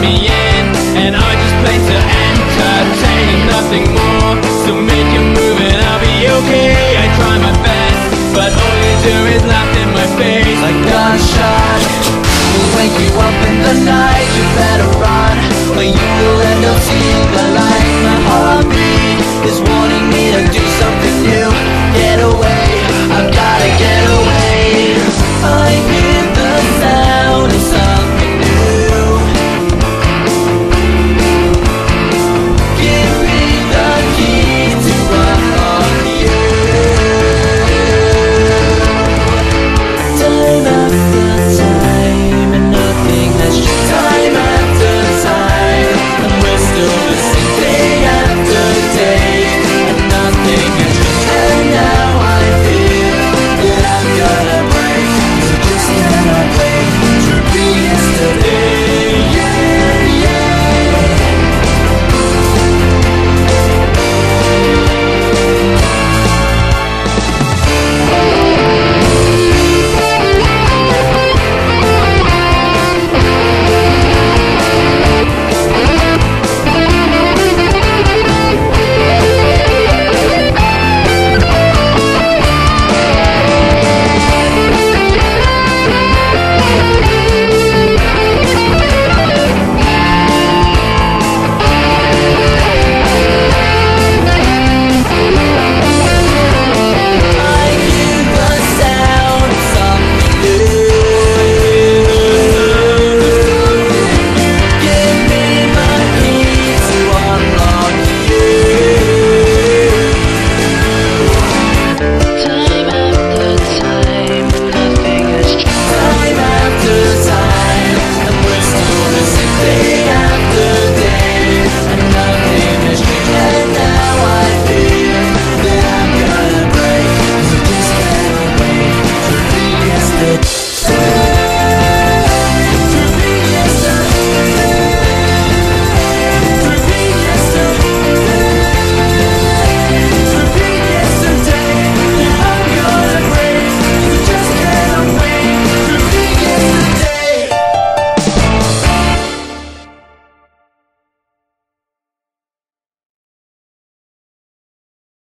me in And I just play to entertain. Nothing more So make a move and I'll be okay. I try my best But all you do is laugh in my face. Like gunshot Will wake you up in the night. You better run Or you will end up seeing the light. My heartbeat is one